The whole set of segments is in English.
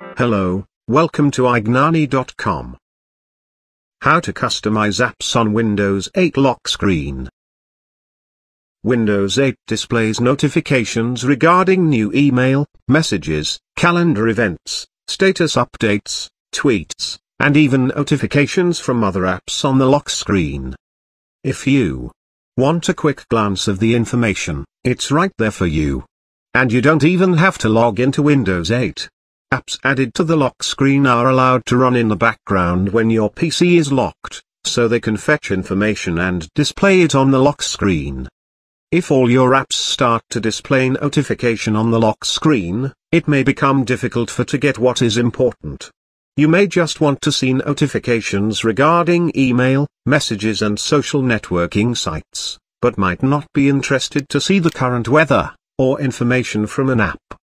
Hello, welcome to ignani.com. How to customize apps on Windows 8 lock screen. Windows 8 displays notifications regarding new email, messages, calendar events, status updates, tweets, and even notifications from other apps on the lock screen. If you want a quick glance of the information, it's right there for you. And you don't even have to log into Windows 8. Apps added to the lock screen are allowed to run in the background when your PC is locked, so they can fetch information and display it on the lock screen. If all your apps start to display notification on the lock screen, it may become difficult for to get what is important. You may just want to see notifications regarding email, messages and social networking sites, but might not be interested to see the current weather, or information from an app.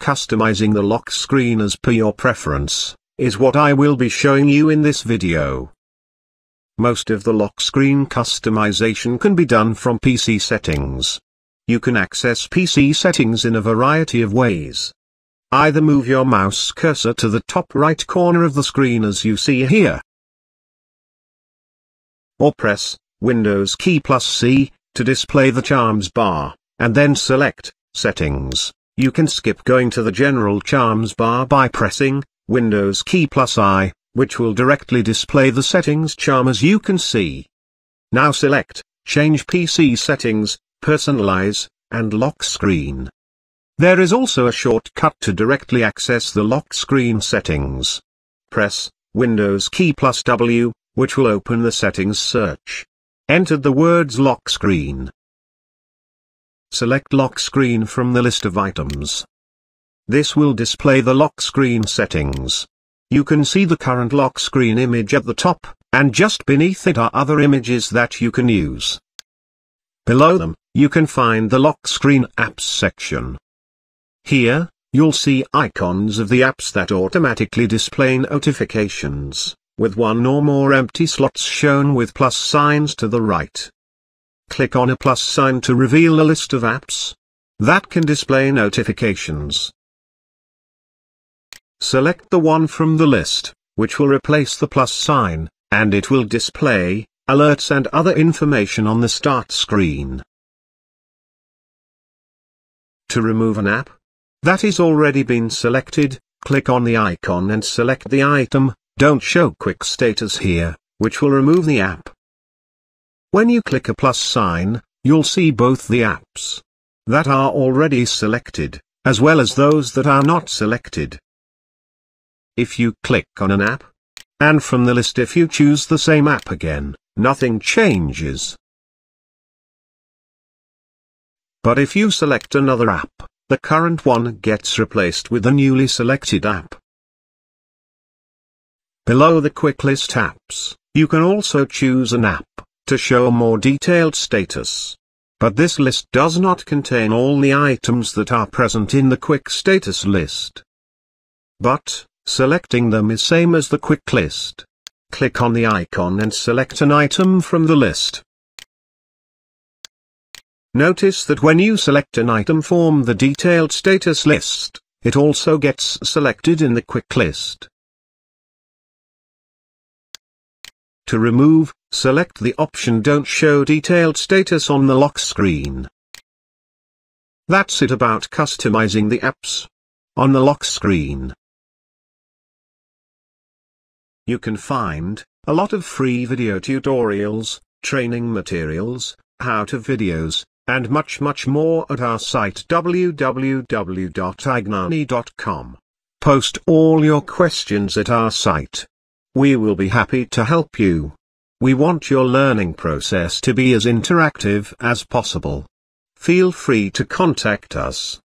Customizing the lock screen as per your preference, is what I will be showing you in this video. Most of the lock screen customization can be done from PC settings. You can access PC settings in a variety of ways. Either move your mouse cursor to the top right corner of the screen as you see here. Or press, Windows key plus C, to display the charms bar, and then select, Settings. You can skip going to the general charms bar by pressing, Windows key plus I, which will directly display the settings charm as you can see. Now select, Change PC settings, Personalize, and Lock Screen. There is also a shortcut to directly access the lock screen settings. Press, Windows key plus W, which will open the settings search. Enter the words lock screen. Select lock screen from the list of items. This will display the lock screen settings. You can see the current lock screen image at the top, and just beneath it are other images that you can use. Below them, you can find the lock screen apps section. Here, you'll see icons of the apps that automatically display notifications, with one or more empty slots shown with plus signs to the right. Click on a plus sign to reveal a list of apps that can display notifications. Select the one from the list, which will replace the plus sign, and it will display alerts and other information on the start screen. To remove an app that is already been selected, click on the icon and select the item, don't show quick status here, which will remove the app. When you click a plus sign, you'll see both the apps that are already selected, as well as those that are not selected. If you click on an app, and from the list if you choose the same app again, nothing changes. But if you select another app, the current one gets replaced with the newly selected app. Below the quick list apps, you can also choose an app to show more detailed status. But this list does not contain all the items that are present in the quick status list. But, selecting them is same as the quick list. Click on the icon and select an item from the list. Notice that when you select an item from the detailed status list, it also gets selected in the quick list. To remove, select the option Don't show detailed status on the lock screen. That's it about customizing the apps on the lock screen. You can find a lot of free video tutorials, training materials, how-to videos, and much much more at our site www.ignani.com. Post all your questions at our site. We will be happy to help you. We want your learning process to be as interactive as possible. Feel free to contact us.